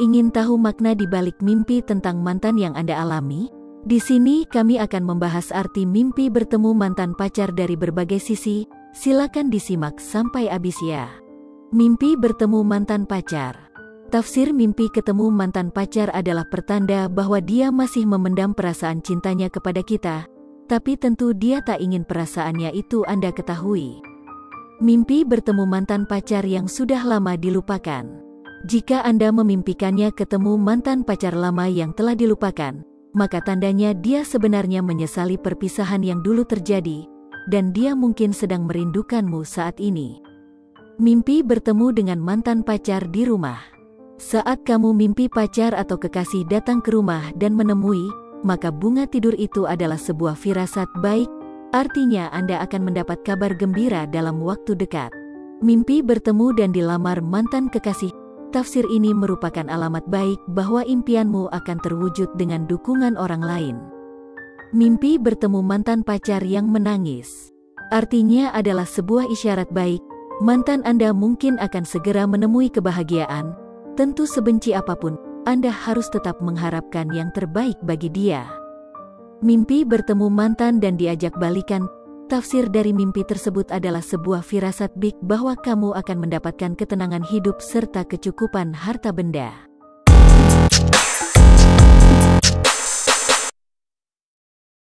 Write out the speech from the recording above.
Ingin tahu makna di balik mimpi tentang mantan yang Anda alami? Di sini kami akan membahas arti mimpi bertemu mantan pacar dari berbagai sisi. Silakan disimak sampai habis ya. Mimpi bertemu mantan pacar. Tafsir mimpi ketemu mantan pacar adalah pertanda bahwa dia masih memendam perasaan cintanya kepada kita, tapi tentu dia tak ingin perasaannya itu Anda ketahui. Mimpi bertemu mantan pacar yang sudah lama dilupakan. Jika Anda memimpikannya ketemu mantan pacar lama yang telah dilupakan, maka tandanya dia sebenarnya menyesali perpisahan yang dulu terjadi, dan dia mungkin sedang merindukanmu saat ini. Mimpi bertemu dengan mantan pacar di rumah. Saat kamu mimpi pacar atau kekasih datang ke rumah dan menemui, maka bunga tidur itu adalah sebuah firasat baik, artinya Anda akan mendapat kabar gembira dalam waktu dekat. Mimpi bertemu dan dilamar mantan kekasih Tafsir ini merupakan alamat baik bahwa impianmu akan terwujud dengan dukungan orang lain. Mimpi bertemu mantan pacar yang menangis. Artinya adalah sebuah isyarat baik, mantan Anda mungkin akan segera menemui kebahagiaan. Tentu sebenci apa pun, Anda harus tetap mengharapkan yang terbaik bagi dia. Mimpi bertemu mantan dan diajak balikan Tafsir dari mimpi tersebut adalah sebuah firasat big bahwa kamu akan mendapatkan ketenangan hidup serta kecukupan harta benda.